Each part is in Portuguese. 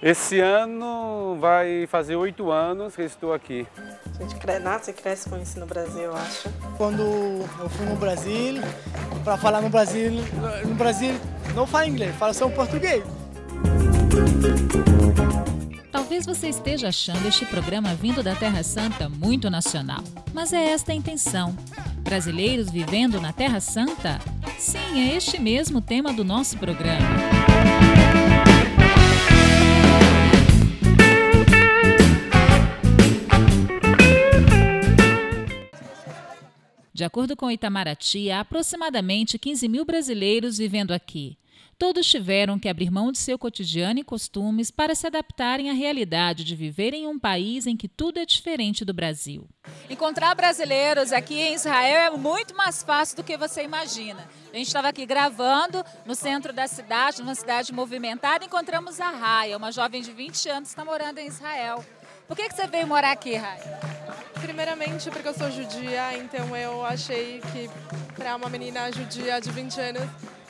Esse ano vai fazer oito anos que estou aqui. A gente nasce e cresce com isso no Brasil, eu acho. Quando eu fui no Brasil, para falar no Brasil, no Brasil não fala inglês, fala só português. Talvez você esteja achando este programa vindo da Terra Santa muito nacional, mas é esta a intenção. Brasileiros vivendo na Terra Santa? Sim, é este mesmo tema do nosso programa. De acordo com Itamaraty, há aproximadamente 15 mil brasileiros vivendo aqui. Todos tiveram que abrir mão de seu cotidiano e costumes para se adaptarem à realidade de viver em um país em que tudo é diferente do Brasil. Encontrar brasileiros aqui em Israel é muito mais fácil do que você imagina. A gente estava aqui gravando no centro da cidade, numa cidade movimentada, encontramos a Raya, uma jovem de 20 anos que está morando em Israel. Por que, que você veio morar aqui, Raya? Primeiramente porque eu sou judia, então eu achei que para uma menina judia de 20 anos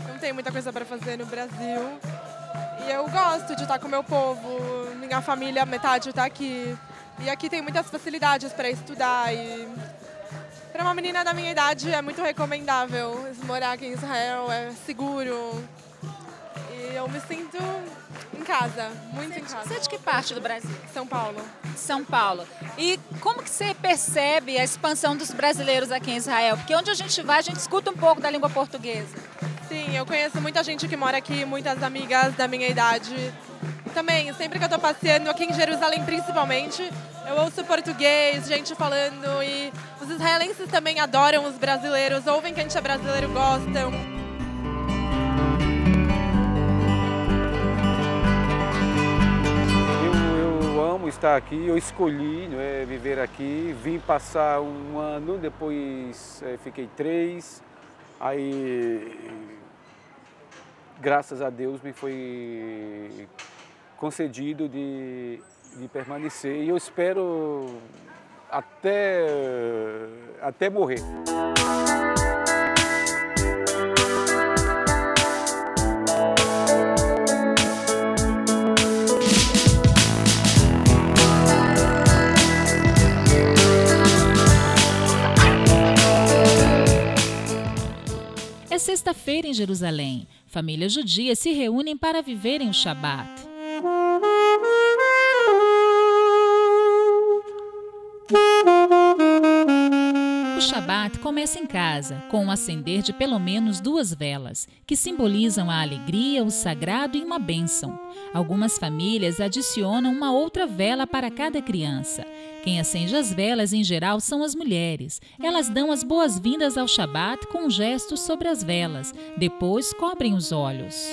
não tem muita coisa para fazer no Brasil. E eu gosto de estar com meu povo, minha família, metade está aqui. E aqui tem muitas facilidades para estudar e para uma menina da minha idade é muito recomendável morar aqui em Israel, é seguro. E eu me sinto em casa, muito você, em casa. Você é de que parte do Brasil? São Paulo. São Paulo. E como que você percebe a expansão dos brasileiros aqui em Israel? Porque onde a gente vai, a gente escuta um pouco da língua portuguesa. Sim, eu conheço muita gente que mora aqui, muitas amigas da minha idade. Também, sempre que eu estou passeando, aqui em Jerusalém principalmente, eu ouço português, gente falando e os israelenses também adoram os brasileiros, ouvem que a gente é brasileiro, gostam. Estar aqui, eu escolhi é, viver aqui, vim passar um ano, depois é, fiquei três, aí graças a Deus me foi concedido de, de permanecer e eu espero até, até morrer. Sexta-feira em Jerusalém. Famílias judias se reúnem para viverem o Shabat. Shabat começa em casa, com o acender de pelo menos duas velas, que simbolizam a alegria, o sagrado e uma bênção. Algumas famílias adicionam uma outra vela para cada criança. Quem acende as velas em geral são as mulheres. Elas dão as boas-vindas ao Shabat com gestos sobre as velas. Depois cobrem os olhos.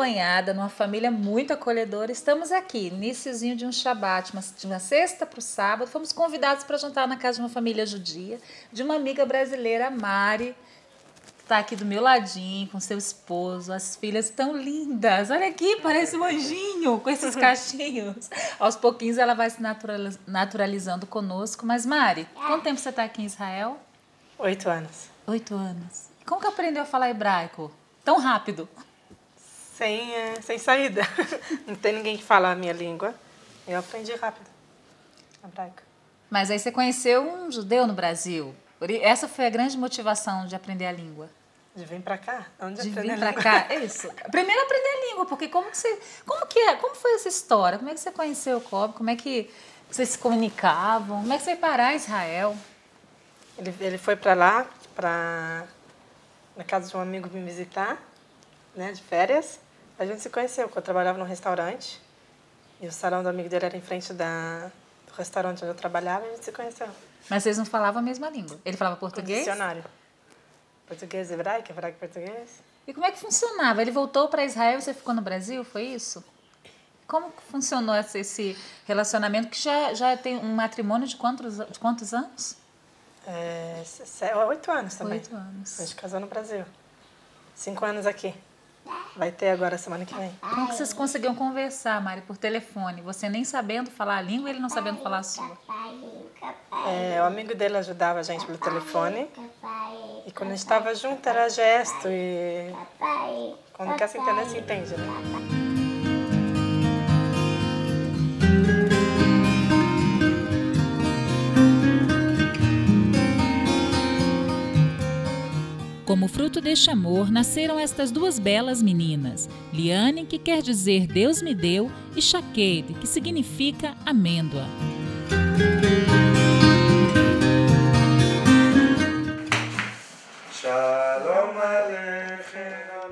Acompanhada, numa família muito acolhedora, estamos aqui, iníciozinho de um Shabat, uma, de uma sexta para o sábado. Fomos convidados para jantar na casa de uma família judia, de uma amiga brasileira, Mari, está aqui do meu ladinho com seu esposo, as filhas tão lindas. Olha aqui, parece um anjinho com esses cachinhos. Aos pouquinhos ela vai se naturalizando conosco. Mas Mari, quanto tempo você está aqui em Israel? Oito anos. Oito anos. Como que aprendeu a falar hebraico tão rápido? Sem, é, sem saída. Não tem ninguém que fala a minha língua. Eu aprendi rápido, hebraico. Mas aí você conheceu um judeu no Brasil. Essa foi a grande motivação de aprender a língua. De vir para cá? Onde de vir para cá, é isso. Primeiro aprender a língua, porque como que você, como que é, como foi essa história? Como é que você conheceu o Cobb? Como é que vocês se comunicavam? Como é que você foi parar Israel? Ele, ele foi para lá, para na casa de um amigo me visitar, né, de férias. A gente se conheceu, porque eu trabalhava num restaurante e o salão do amigo dele era em frente da, do restaurante onde eu trabalhava e a gente se conheceu. Mas vocês não falavam a mesma língua? Ele falava português? dicionário. Português, hebraico, hebraico, português. E como é que funcionava? Ele voltou para Israel e você ficou no Brasil, foi isso? Como funcionou esse relacionamento que já, já tem um matrimônio de quantos, de quantos anos? É, oito anos também. Oito anos. A gente casou no Brasil. Cinco anos aqui. Vai ter agora semana que vem. Como que vocês conseguiam conversar, Mari, por telefone? Você nem sabendo falar a língua, ele não sabendo falar a sua? É, o amigo dele ajudava a gente pelo telefone. E quando a gente estava junto era gesto e quando quer se entender, se entende, né? Como fruto deste amor, nasceram estas duas belas meninas, Liane, que quer dizer Deus me deu, e Shaked, que significa amêndoa.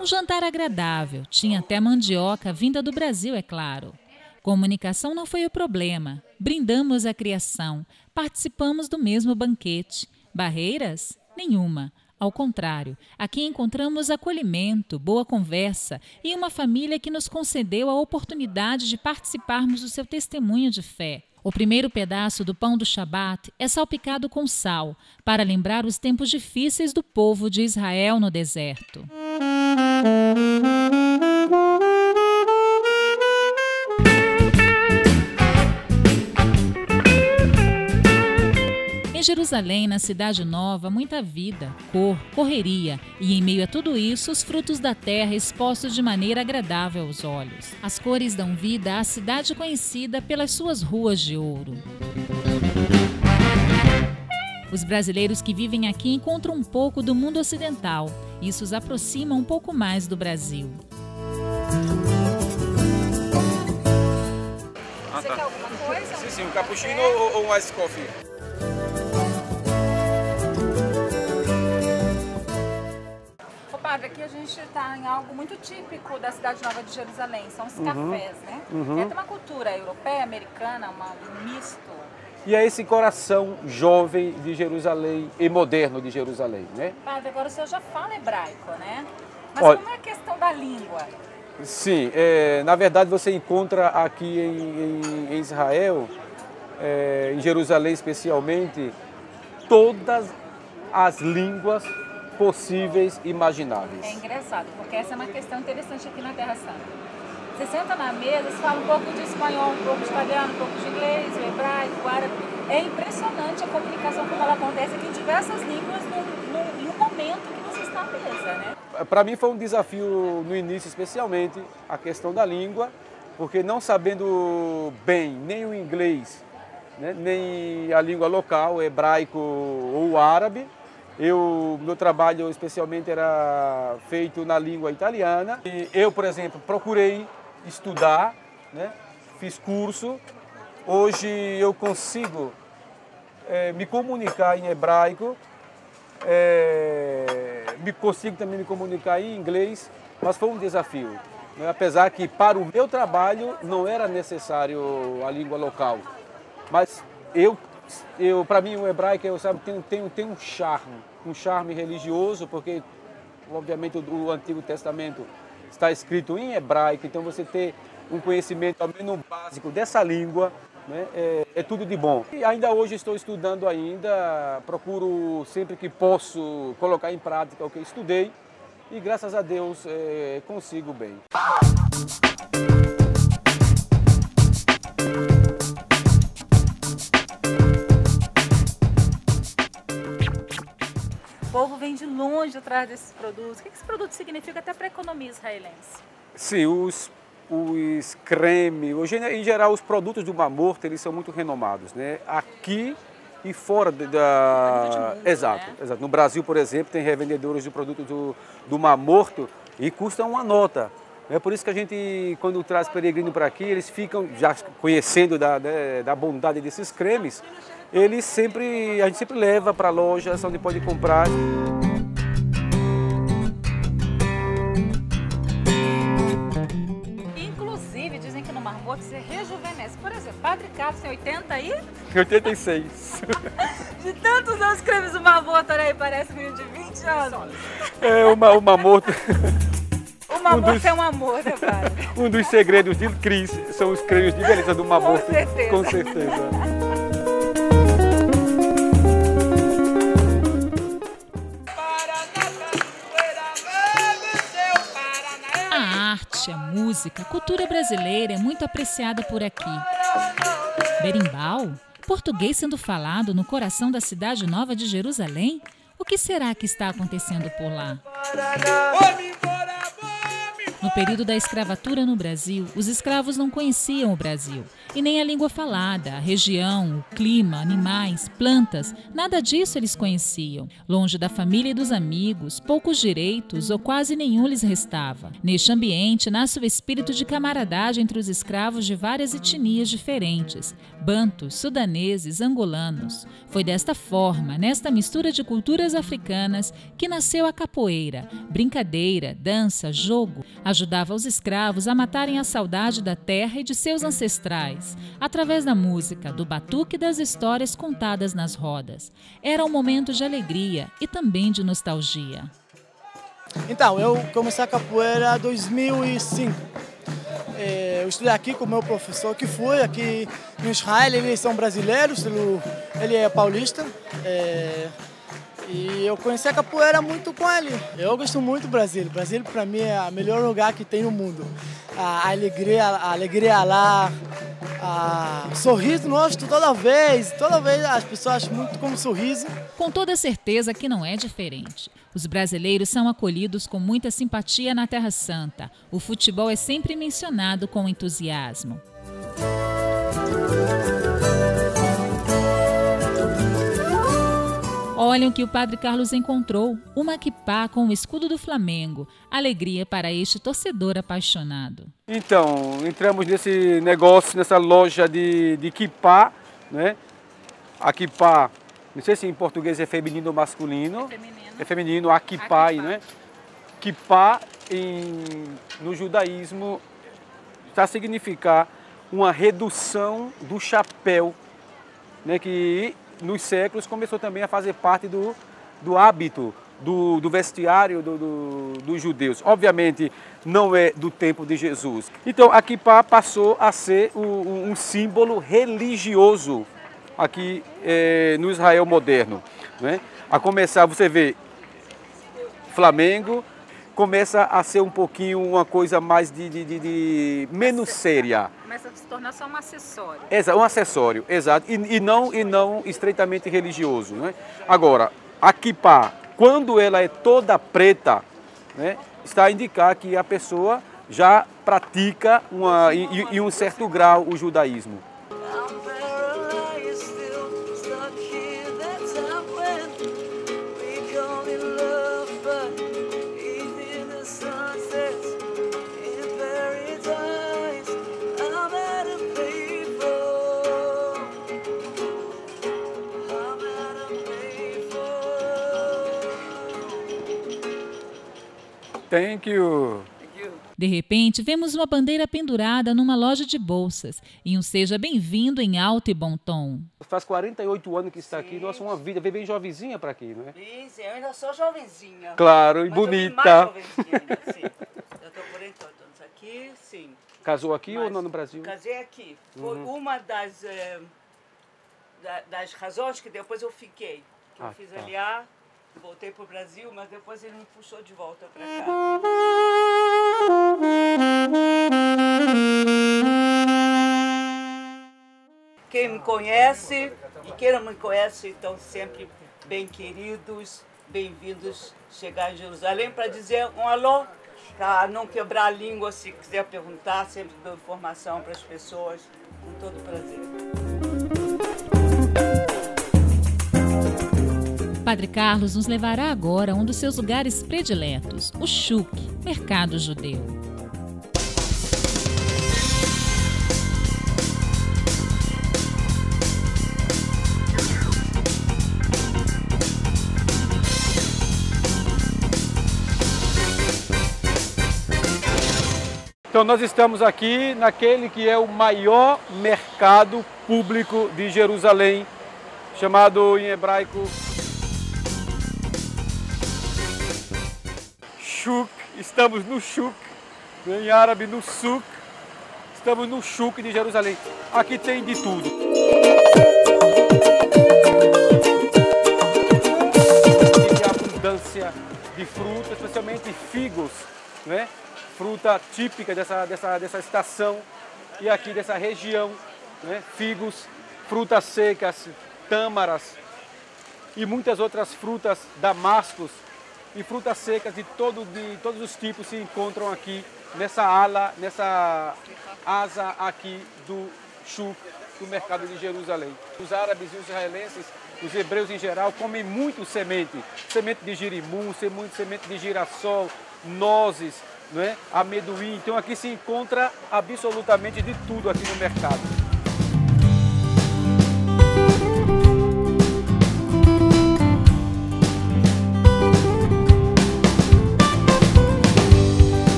Um jantar agradável, tinha até mandioca vinda do Brasil, é claro. Comunicação não foi o problema. Brindamos a criação, participamos do mesmo banquete. Barreiras? Nenhuma. Ao contrário, aqui encontramos acolhimento, boa conversa e uma família que nos concedeu a oportunidade de participarmos do seu testemunho de fé. O primeiro pedaço do pão do Shabat é salpicado com sal, para lembrar os tempos difíceis do povo de Israel no deserto. Jerusalém, na Cidade Nova, muita vida, cor, correria e, em meio a tudo isso, os frutos da terra expostos de maneira agradável aos olhos. As cores dão vida à cidade conhecida pelas suas ruas de ouro. Os brasileiros que vivem aqui encontram um pouco do mundo ocidental. Isso os aproxima um pouco mais do Brasil. Você quer alguma coisa? Sim, sim, um cappuccino ou, ou um ice coffee? Aqui a gente está em algo muito típico da cidade nova de Jerusalém, são os uhum. cafés, né? Uhum. É uma cultura europeia, americana, uma, um misto. E é esse coração jovem de Jerusalém e moderno de Jerusalém, né? Padre, agora o senhor já fala hebraico, né? Mas Olha, como é a questão da língua? Sim, é, na verdade você encontra aqui em, em, em Israel, é, em Jerusalém especialmente, todas as línguas possíveis imagináveis. É engraçado, porque essa é uma questão interessante aqui na Terra Santa. Você senta na mesa, você fala um pouco de espanhol, um pouco de italiano, um pouco de inglês, o hebraico, o árabe. É impressionante a comunicação como ela acontece aqui em diversas línguas em um momento que você está à mesa, né? Para mim foi um desafio no início, especialmente a questão da língua, porque não sabendo bem nem o inglês, né, nem a língua local, o hebraico ou o árabe, eu, meu trabalho especialmente era feito na língua italiana. E eu, por exemplo, procurei estudar, né? fiz curso. Hoje eu consigo é, me comunicar em hebraico, é, me consigo também me comunicar em inglês, mas foi um desafio. Né? Apesar que para o meu trabalho não era necessário a língua local, mas eu eu para mim o hebraico eu sabe tem, tem, tem um charme, um charme religioso, porque obviamente o, Antigo Testamento está escrito em hebraico, então você ter um conhecimento ao menos básico dessa língua né, é, é, tudo de bom. E ainda hoje estou estudando ainda, procuro sempre que posso colocar em prática o que estudei e graças a Deus é, consigo bem. Vem de longe atrás desses produtos. O que esse produto significa até para a economia israelense? Sim, os, os creme, hoje em geral os produtos do Mar Morto eles são muito renomados, né? Aqui e fora da... Mundo, exato, né? exato. No Brasil, por exemplo, tem revendedores de produtos do, do Mar Morto e custam uma nota. É por isso que a gente, quando traz peregrino para aqui, eles ficam já conhecendo da, né, da bondade desses cremes, ele sempre, a gente sempre leva para lojas onde pode comprar. Tem 80 aí? 86. De tantos anos cremes do Marmota, aí parece um menino de 20 anos. É, uma, o Marmota... O Mamorto um dos, é um amor, né, padre? um dos segredos de Cris são os cremes de beleza do Mamorto. Com certeza. Com certeza. arte, a música, a cultura brasileira é muito apreciada por aqui. Berimbau, português sendo falado no coração da cidade nova de Jerusalém, O que será que está acontecendo por lá? Período da escravatura no Brasil, os escravos não conheciam o Brasil e nem a língua falada, a região, o clima, animais, plantas, nada disso eles conheciam. Longe da família e dos amigos, poucos direitos ou quase nenhum lhes restava. Neste ambiente nasce o espírito de camaradagem entre os escravos de várias etnias diferentes: bantos, sudaneses, angolanos. Foi desta forma, nesta mistura de culturas africanas, que nasceu a capoeira, brincadeira, dança, jogo, ajudava os escravos a matarem a saudade da terra e de seus ancestrais, através da música, do batuque e das histórias contadas nas rodas. Era um momento de alegria e também de nostalgia. Então, eu comecei a capoeira em 2005. É, eu estudei aqui com o meu professor, que foi aqui no Israel, eles são brasileiros, ele é paulista. É, e eu conheci a capoeira muito com ele. Eu gosto muito do Brasil. O Brasil, para mim, é o melhor lugar que tem no mundo. A alegria, a alegria lá, a sorriso nosso toda vez. Toda vez as pessoas acham muito como sorriso. Com toda certeza que não é diferente. Os brasileiros são acolhidos com muita simpatia na Terra Santa. O futebol é sempre mencionado com entusiasmo. Olhem o que o padre Carlos encontrou: uma quipá com o escudo do Flamengo. Alegria para este torcedor apaixonado. Então, entramos nesse negócio, nessa loja de, de quipá, né? A quipá, não sei se em português é feminino ou masculino. É feminino. É feminino, a quipá, né? Quipá em, no judaísmo está a significar uma redução do chapéu, né? Que nos séculos, começou também a fazer parte do, do hábito, do, do vestiário dos do, do judeus. Obviamente, não é do tempo de Jesus. Então, a kippah passou a ser um, um símbolo religioso aqui é, no Israel moderno. Né? A começar, você vê, Flamengo, começa a ser um pouquinho uma coisa mais de, de, de, de menos séria. Começa a se tornar só um acessório. Exato, um acessório, exato, e, e, não, e não estreitamente religioso. Né? Agora, a kippah, quando ela é toda preta, né, está a indicar que a pessoa já pratica uma, em um certo grau o judaísmo. Thank you. De repente, vemos uma bandeira pendurada numa loja de bolsas e um seja bem-vindo em alto e bom tom. Faz 48 anos que está sim. aqui, nossa, uma vida, veio bem jovenzinha para aqui, não é? Sim, eu ainda sou jovenzinha. Claro, e bonita. Eu mais jovenzinha, sim. Eu estou 48 anos aqui, sim. Casou aqui Mas, ou não no Brasil? Casei aqui. Foi uhum. uma das, eh, das razões que depois eu fiquei. Que ah, eu fiz tá. aliar Voltei para o Brasil, mas depois ele me puxou de volta para cá. Quem me conhece e quem não me conhece estão sempre bem queridos, bem-vindos chegar em Jerusalém para dizer um alô, para não quebrar a língua se quiser perguntar, sempre dou informação para as pessoas, com todo prazer. Padre Carlos nos levará agora a um dos seus lugares prediletos, o Shuk, mercado judeu. Então nós estamos aqui naquele que é o maior mercado público de Jerusalém, chamado em hebraico Estamos no Shuk, em árabe no Suk, estamos no Shuk de Jerusalém. Aqui tem de tudo. Tem abundância de fruta, especialmente figos, né? fruta típica dessa, dessa, dessa estação e aqui dessa região. Né? Figos, frutas secas, tâmaras, e muitas outras frutas, damascos e frutas secas de, todo, de todos os tipos se encontram aqui nessa ala, nessa asa aqui do Shuk, do mercado de Jerusalém. Os árabes e os israelenses, os hebreus em geral, comem muito semente, semente de girimum, semente de girassol, nozes, não é? amendoim. Então aqui se encontra absolutamente de tudo aqui no mercado.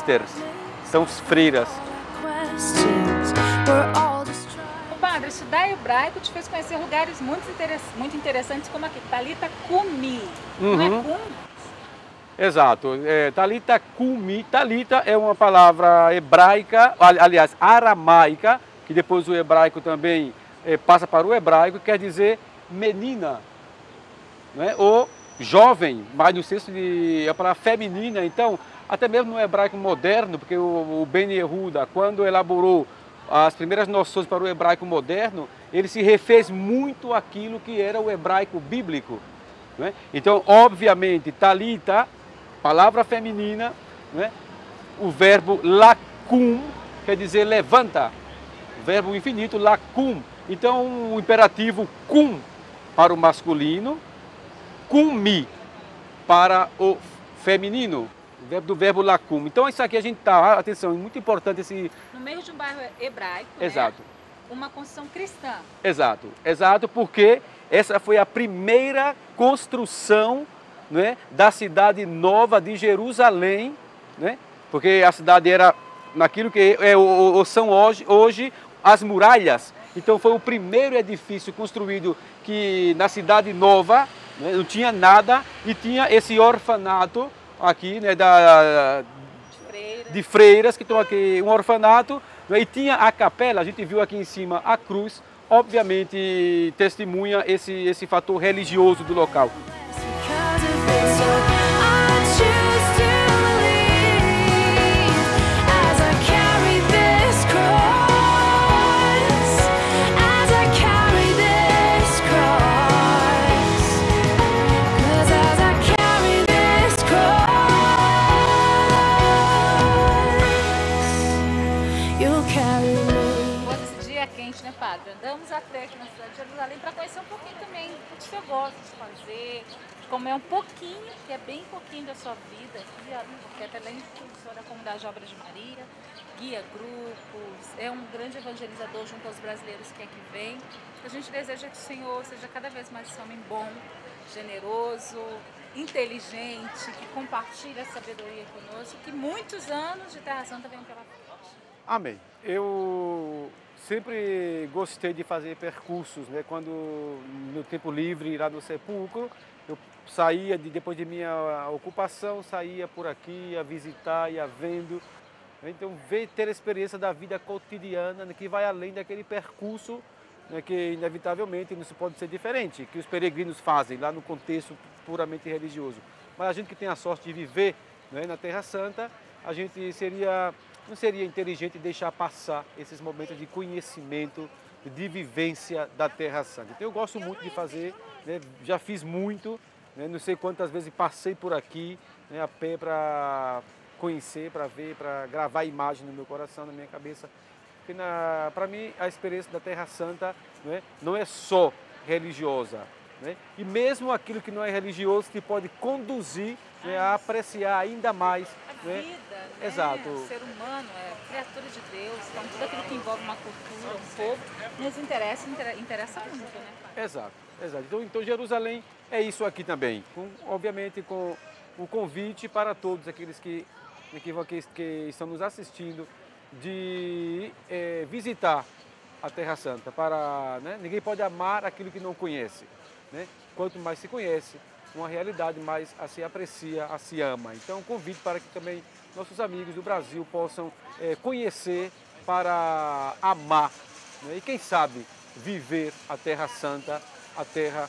Sisters, são as freiras. Padre, estudar hebraico te fez conhecer lugares muito, muito interessantes como aqui, Talita Kumi, uhum. não é Kum? Exato, é, Talita Kumi, Talita é uma palavra hebraica, aliás, aramaica, que depois o hebraico também é, passa para o hebraico, quer dizer menina, né? ou jovem, mas no senso de é para feminina. Então, até mesmo no hebraico moderno, porque o, o Ben Yehuda, quando elaborou as primeiras noções para o hebraico moderno, ele se refez muito aquilo que era o hebraico bíblico. Né? Então, obviamente, talita, palavra feminina, né? o verbo lacum, quer dizer levanta, verbo infinito, lacum. Então, o imperativo cum para o masculino, cumi para o feminino do verbo lacum. Então isso aqui a gente está, atenção, é muito importante esse... No meio de um bairro hebraico, né? Exato. Né? Uma construção cristã. Exato, exato, porque essa foi a primeira construção né, da cidade nova de Jerusalém, né? porque a cidade era naquilo que é, ou, são hoje, hoje as muralhas. Então foi o primeiro edifício construído que na cidade nova, né, não tinha nada e tinha esse orfanato aqui, né, da, de freiras. que estão aqui, um orfanato, né, e tinha a capela, a gente viu aqui em cima a cruz, obviamente testemunha esse, esse fator religioso do local. Comer um pouquinho, que é bem pouquinho da sua vida, porque até além de da comunidade de Obras de Maria, guia grupos, é um grande evangelizador junto aos brasileiros que aqui vem. A gente deseja que o Senhor seja cada vez mais homem bom, generoso, inteligente, que compartilha a sabedoria conosco, que muitos anos de Terra Santa venham pela frente. Amém. Eu sempre gostei de fazer percursos, né? Quando no tempo livre lá no sepulcro, eu saía de, depois de minha ocupação, saía por aqui, a visitar, ia vendo. Então, ver, ter a experiência da vida cotidiana, né, que vai além daquele percurso né, que, inevitavelmente, não se pode ser diferente, que os peregrinos fazem lá no contexto puramente religioso. Mas a gente que tem a sorte de viver né, na Terra Santa, a gente seria, não seria inteligente deixar passar esses momentos de conhecimento, de vivência da Terra Santa. Então, eu gosto muito de fazer, né, já fiz muito, né? Não sei quantas vezes passei por aqui né, a pé para conhecer, para ver, para gravar imagem no meu coração, na minha cabeça. Porque para mim a experiência da Terra Santa né, não é só religiosa. Né? E mesmo aquilo que não é religioso te pode conduzir né, a apreciar ainda mais. A né? Né? Exato. O ser humano é criatura de Deus, então tudo aquilo que envolve uma cultura, um povo, nos interessa, interessa muito, né? Exato, exato. Então, então Jerusalém é isso aqui também. Com, obviamente com o convite para todos aqueles que, que, que estão nos assistindo de é, visitar a Terra Santa. Para, né? Ninguém pode amar aquilo que não conhece. Né? Quanto mais se conhece, uma realidade mais a se aprecia, a se ama. Então, convite para que também nossos amigos do Brasil possam é, conhecer para amar né? e, quem sabe, viver a Terra Santa, a terra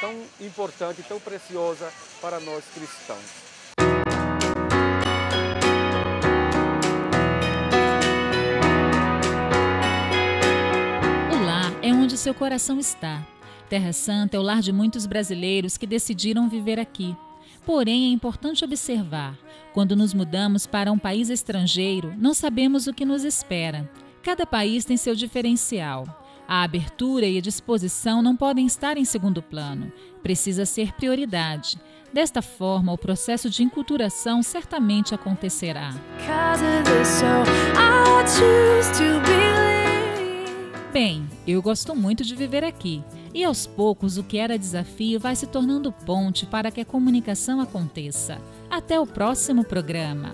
tão importante, tão preciosa para nós cristãos. O lar é onde seu coração está. Terra Santa é o lar de muitos brasileiros que decidiram viver aqui. Porém, é importante observar: quando nos mudamos para um país estrangeiro, não sabemos o que nos espera. Cada país tem seu diferencial. A abertura e a disposição não podem estar em segundo plano, precisa ser prioridade. Desta forma, o processo de enculturação certamente acontecerá. Bem, eu gosto muito de viver aqui. E aos poucos, o que era desafio vai se tornando ponte para que a comunicação aconteça. Até o próximo programa.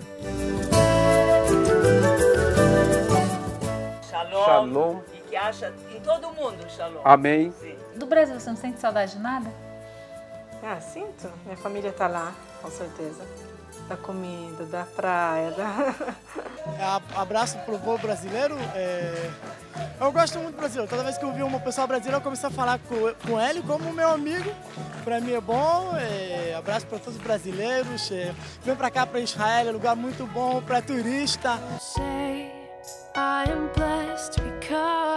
Shalom. Shalom. E que acha em todo mundo shalom. Amém. Sim. Do Brasil, você não sente saudade de nada? Ah, sinto. Minha família tá lá, com certeza. Da comida, da praia, da... É, abraço pro povo brasileiro. é, Eu gosto muito do Brasil. Toda vez que eu vi uma pessoa brasileira, eu começo a falar com, com ele como meu amigo. Para mim é bom. é, Abraço para todos os brasileiros. é, Vem para cá, para Israel, é lugar muito bom para turista. I am blessed because